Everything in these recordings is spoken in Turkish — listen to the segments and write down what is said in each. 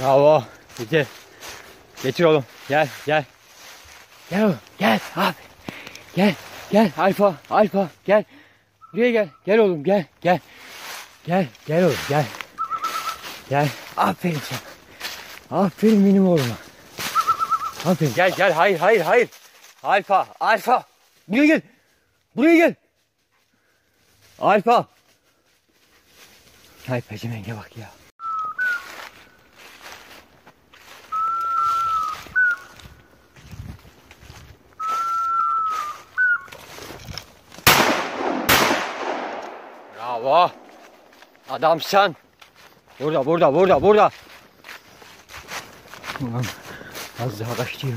Bravo. Getir. Getir oğlum. Gel gel. Gel oğlum. Gel abi. Gel. Gel alfa alfa gel. Buraya gel. Gel oğlum gel gel. Gel gel oğlum gel. Gel. Aferin sana. Aferin benim oğluma. Aferin gel gel hayır hayır hayır. Alfa alfa. Buraya gel. Buraya gel. Alfa. Hay pecimenge bak ya. Bravo. Adamsın. Burada, burada, burada, burada. Ulan az daha kaçıyor.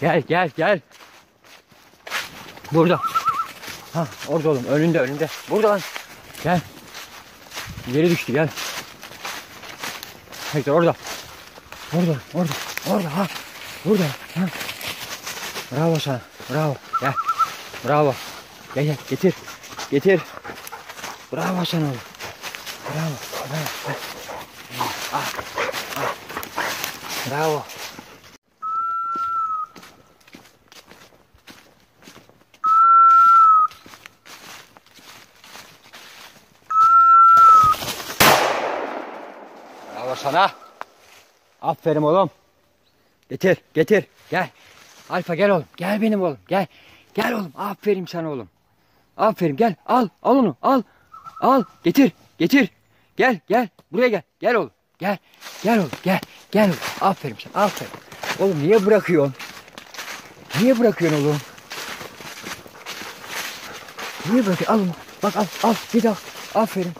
Gel, gel, gel. Burada. Ha, orada oğlum, önünde, önünde. Burada lan. Gel. Geri düştü, gel. Hector orada. Orada, orada, orada ha. Burada. Ha. Bravo sana. Bravo. Gel. Bravo. Gel gel getir. Getir. Bravo sana oğlum. Bravo. Bravo. Ah. Bravo. Bravo sana. Aferin oğlum. Getir, getir. Gel. Alfa gel oğlum. Gel benim oğlum. Gel. Gel oğlum. Aferin sana oğlum. Aferin gel. Al. Al onu. Al. Al. Getir. Getir. Gel. Gel. Buraya gel. Gel oğlum. Gel. Gel oğlum. Gel. Gel oğlum. Aferin sana. Aferin. Oğlum niye bırakıyorsun? Niye bırakıyorsun oğlum? Niye bırakıyorsun? Al onu. Bak al. Al. Git al. Aferin.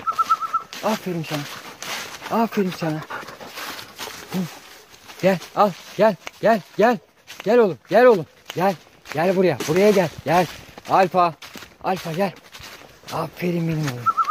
Aferin sana. Aferin sana. Gel al gel gel gel. Gel oğlum gel oğlum. Gel. Gel buraya. Buraya gel. Gel. Alfa. Alfa gel. Aferin benim oğlum.